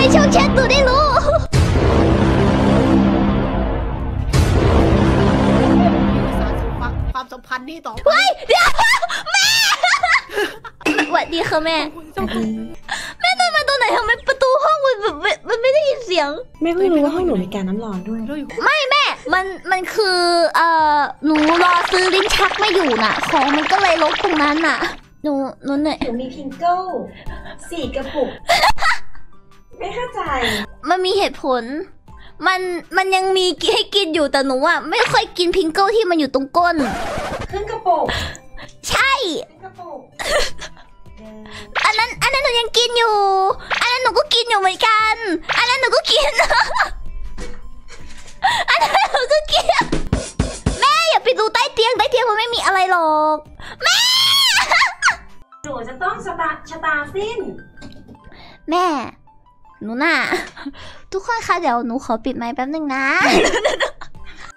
ให้ช่องแชทหนูได้รู้สารความความสัมพันธ์นี่ต่อไปสวัสดีค่ะแม่เจ้าคุณแม่เดินมาตรงไหนทำไมประตูห้องมันแบบมันมันไม่ได้ยินเสียงแม่เพิ่งรู้ว่าห้องหนูมีการน้ำร้อนด้วยด้วยมันมันคือเอ่อหนูรอซื้อลิ้นชักไม่อยู่น่ะ ของมันก็เลยลกตรงนั้นน่ะ หนูหนูเนี่ยหนูมีพิงเกิลสี่กระปุก ไม่เข้าใจ มันมีเหตุผล มันมันยังมีให้กินอยู่แต่หนูอะไม่ค่อยกินพิงเกิลที่มันอยู่ตรงก้น ครึ่งกระปุกใช่ครึ่งกระปุกเอออันนั้นอันนั้นหนูยังกินอยู่ อันนั้นหนูก็กินอยู่เหมือนกัน อันนั้นหนูก็กิน อันนั้นหนูก็กิน แม่อย่าไปดูใต้เตียงใต้เตียงมันไม่มีอะไรหรอกหนูจะต้องชะตาชะตาสิ้น แม่ หนูน่ะ ทุกคนคะเดี๋ยวหนูขอปิดไมค์แป๊บนึงนะ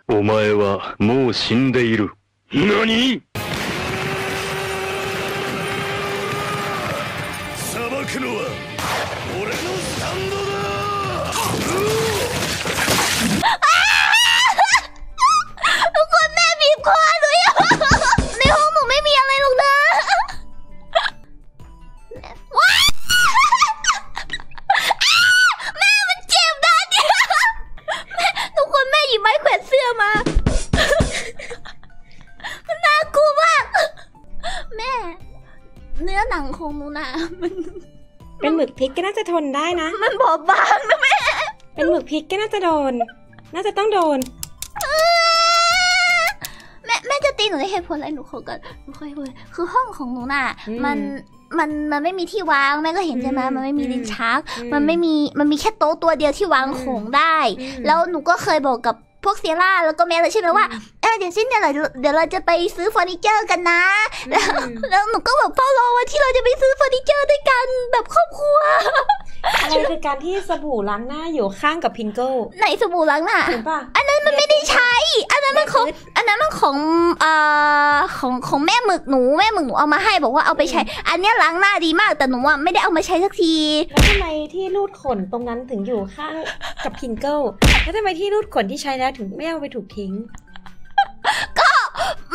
お前はもう死んでいる。何裁くのは俺のスタンドだ เนื้อหนังของหนูนะมันเป็นหมึกพริกก็น่าจะทนได้นะ มันบอบบางนะแม่ เป็นหมึกพริกก็น่าจะโดน น่าจะต้องโดน แม่แม่จะตีหนูในเหตุผลอะไรหนูขอก่อนหนูขอให้พูดคือห้องของหนูน่ะอืมมันมันมันไม่มีที่วางแม่ก็เห็นใช่ไหมอืมมันไม่มีอืมลิ้นชักอืมมันไม่มีมันมีแค่โต๊ะตัวเดียวที่วางอืมของได้อืมแล้วหนูก็เคยบอกกับ พวกเซียร่าแล้วก็แม่เลยใช่ไหมว่าเออเดี๋ยวสิ้นเดือนเราเดี๋ยวเราจะไปซื้อเฟอร์นิเจอร์กันนะ แล้วอืมแล้วหนูก็แบบเฝ้ารอวันที่เราจะไปซื้อเฟอร์นิเจอร์ด้วยกันแบบครอบครัว อะไรคือการที่สบู่ล้างหน้าอยู่ข้างกับ Pringles ไหนสบู่ล้างหน้าเห็นป่ะอันนั้นมันไม่ได้ใช้ อันนั้นมันของอันนั้นมันของเอ่อของของแม่หมึกหนูแม่หมึกหนูเอามาให้บอกว่าเอาไปใช้ อันเนี้ยล้างหน้าดีมากแต่หนูอะไม่ได้เอามาใช้สักที แล้วทำไมที่รูดขนตรงนั้นถึงอยู่ข้างกับ Pringlesแล้วทำไมที่รูดขนที่ใช้แล้วถึงไม่เอาไปถูกทิ้ง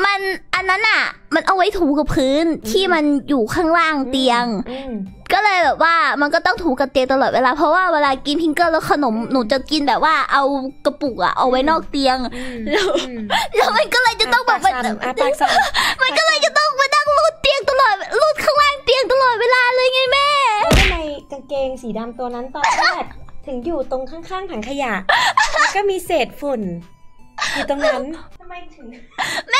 มันอันนั้นอะ มันเอาไว้ถูกับพื้นที่มันอยู่ข้างล่างเตียงอืมก็เลยแบบว่ามันก็ต้องถูกับเตียงตลอดเวลา เพราะว่าเวลากินพิงเกอร์แล้วขนมหนูจะกินแบบว่าเอากระปุกอะเอาไว้นอกเตียงอืมแล้วอืมแล้วมันก็เลยจะต้องแบบปากสั่นอะปากสั่นมันก็เลยจะต้องมานั่งรูดเตียงตลอดรูดข้างล่างเตียงตลอดเวลาเลยไงแม่แล้วทำไมกางเกงสีดำตัวนั้นตอนแรกถึงอยู่ตรงข้างๆถังขยะแล้วก็มีเศษฝุ่นอยู่ตรงนั้นทำไมถึงแ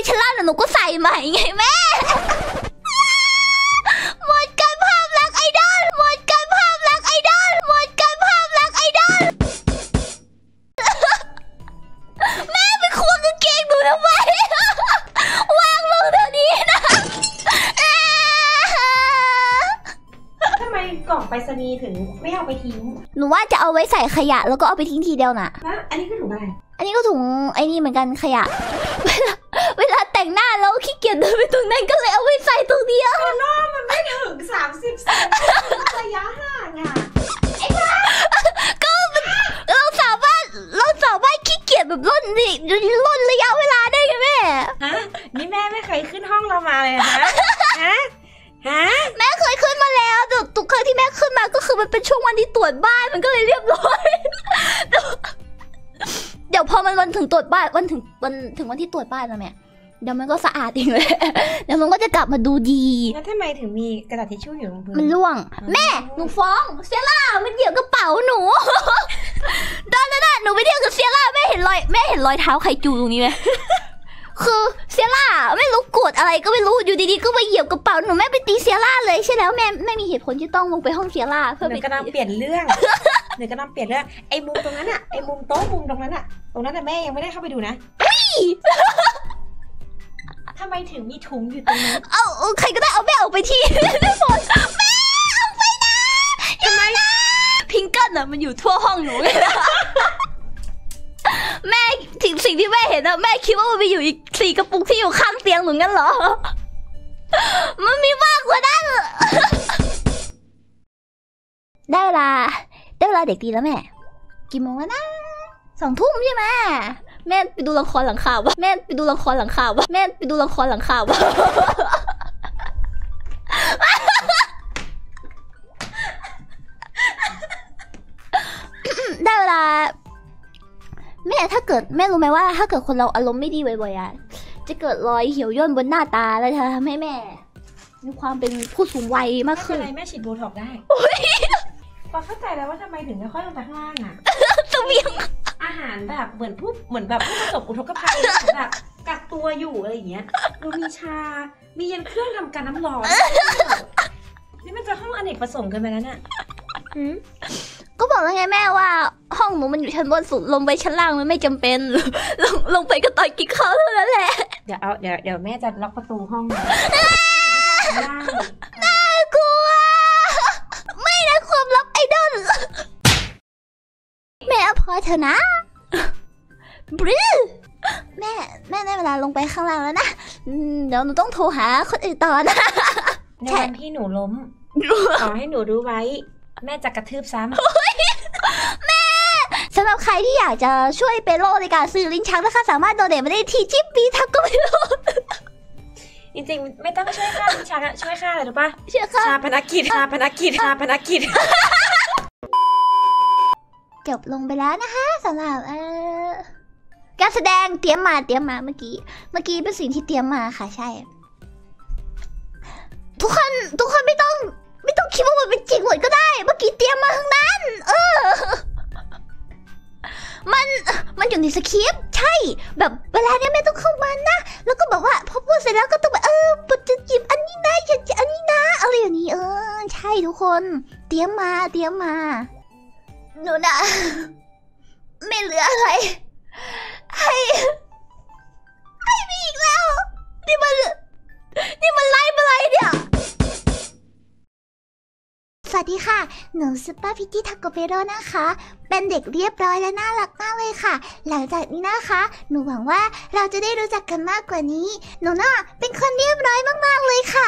ไปชั้นล่างแล้วหนูก็ใส่ใหม่ไงแม่หมดการภาพลักษณ์ไอดอลหมดการภาพลักษณ์ไอดอลหมดการภาพลักษณ์ไอดอลแม่ไปควงกางเกงหนูทำไมวางลงเดี๋ยวนี้นะทำไมกล่องไปรษณีย์ถึงไม่เอาไปทิ้งหนูว่าจะเอาไว้ใส่ขยะแล้วก็เอาไปทิ้งทีเดียวน่ะแล้วอันนี้คือถุงอะไรอันนี้ก็ถุงไอ้นี่เหมือนกันขยะเวลาเวลา แต่งหน้าแล้วขี้เกียจเดินไปตรงนั้นก็เลยเอาไว้ใส่ตรงเดียวไม่ถึงสามสิบเซนระยะห่างอะก็มันเราสามารถเราสามารถขี้เกียจแบบล่นนี่ล่นระยะเวลาได้ไงแม่ฮะนี่แม่ไม่เคยขึ้นห้องเรามาเลยนะฮะฮะฮะแม่เคยขึ้นมาแล้วแต่ทุกครั้งที่แม่ขึ้นมาก็คือมันเป็นช่วงวันที่ตรวจบ้านมันก็เลยเรียบร้อยเดี๋ยวพอมันวันถึงตรวจบ้านวันถึงวันถึงวันที่ตรวจบ้านแล้วแม่ เดี๋ยวมันก็สะอาดเองเลยเดี๋ยวมันก็จะกลับมาดูดี แล้วทำไมถึงมีกระดาษทิชชู่อยู่บนพื้นมันร่วง แม่ หนูฟ้องเซียร่า มันเหยียบกระเป๋าหนู ตอนนั้นน่ะหนูไปเที่ยวกับเซียร่าแม่เห็นรอยแม่เห็นรอยเท้าใครจูตรงนี้ไหมคือเซียร่าไม่รู้โกรธอะไรก็ไม่รู้อยู่ดีๆก็ไปเหยียบกระเป๋าหนูแม่ไปตีเซียร่าเลยใช่แล้วแม่แม่มีเหตุผลที่ต้องลงไปห้องเซียร่าเพื่อหนูไปกำลังเปลี่ยนเรื่องหนูกำลังเปลี่ยนเรื่องไอ้มุมตรงนั้นอะไอ้มุมโต๊ะมุมตรงนั้นอะตรงนั้นอะแม่ยังไม่ได้เข้าไปดูนะ ทำไมถึงมีถุงอยู่ตรงนั้นเอาเอาใครก็ได้เอาแม่ออกไปทีได้หมดแม่ออกไปนะทำไมอะมันอยู่ทั่วห้องหนูเลยนะแม่สิ่งสิ่งที่แม่เห็นอะแม่คิดว่ามันมีอยู่อีกสี่กระปุกที่อยู่ข้างเตียงหนูงั้นเหรอ มันมีมากกว่านั้นได้เวลาได้เวลาเด็กดีแล้วแม่ กี่โมงแล้วนะสองทุ่มใช่ไหม แม่ไปดูละครหลังข่าววะแม่ไปดูละครหลังข่าววะแม่ไปดูละครหลังข่าววะได้เวลาแม่ถ้าเกิดแม่รู้ไหมว่า ถ้าเกิดคนเราอารมณ์ไม่ดีบ่อยๆอะจะเกิดรอยเหี่ยวย่นบนหน้าตาแล้วจะทำให้แม่มีความเป็นผู้สูงวัยมากไม่เป็ขึ้นนไรแม่ฉีดโบท็อกซ์ได้พอเข้าใจแล้วว่าทำไมถึงไม่ค่อยลงไปข้างล่างอะเสบียง อาหารแบบเหมือนผู้เหมือนแบบผู้ประสบอุทกภัยแบบกักตัวอยู่อะไรอย่างเงี้ยดูมีชา มียันเครื่องทำการน้ำร้อน นี่มันจะห้องอเนกประสงค์เกันไปแล้วเนี่ยหืมก็บอกแล้วไงแม่ว่าห้องหนูมันอยู่ชั้นบนสุดลงไปชั้นล่างมันไม่จำเป็น ลงลงไปก็ตอนกินข้าวเท่านั้นแหละ เดี๋ยวเอาเดี๋ยวเดี๋ยวแม่จะล็อกประตูห้องนะได้กลัว ไม่นะความลับไอดอลแม่พอเถอะนะ บรื้อแม่แม่ได้เวลาลงไปข้างล่างแล้วนะอืมเดี๋ยวหนูต้องโทรหาคนอื่นต่อนะในวันที่หนูล้มขอให้หนูรู้ไว้ แม่จะกระทืบซ้ำสำหรับใครที่อยากจะช่วยเปโลในการซื้อลิ้นชักนะคะสามารถโดเนทมาได้ที่จิ๊บปีทักก็ไม่รู้จริงๆ ไม่ต้องช่วยค่าลิ้นชักอะช่วยค่าอะไรรู้ปะเชื่อค่ะชาพนักกิจชาพนักกิจชาพนักกิจจบลงไปแล้วนะคะสำหรับเออ การแสดงเตรียมมาเตรียมมาเมื่อกี้ เมื่อกี้เป็นสิ่งที่เตรียมมาค่ะใช่ ทุกคนทุกคนไม่ต้อง ไม่ต้องคิดว่ามันเป็นจริงหมดก็ได้ เมื่อกี้เตรียมมาทั้งนั้น เออ มันมันอยู่ในสคริปต์ใช่ แบบเวลาเนี้ยไม่ต้องเข้ามานะ แล้วก็บอกว่าพอพูดเสร็จแล้วก็ต้องแบบเออปจะหยิบอันนี้นะอย่าจะอันนี้นะอะไรอย่างนี้เออ ใช่ทุกคน เตรียมมาเตรียมมาหนูนะไม่เหลืออะไร ให้ให้มีอีกแล้ว นี่มัน นี่มันไลฟ์อะไรเนี่ย สวัสดีค่ะ หนูซุปเปอร์พิตตี้ทาโกเปโรนะคะ เป็นเด็กเรียบร้อยและน่ารักมากเลยค่ะ หลังจากนี้นะคะ หนูหวังว่าเราจะได้รู้จักกันมากกว่านี้ หนูน่ะเป็นคนเรียบร้อยมากๆเลยค่ะ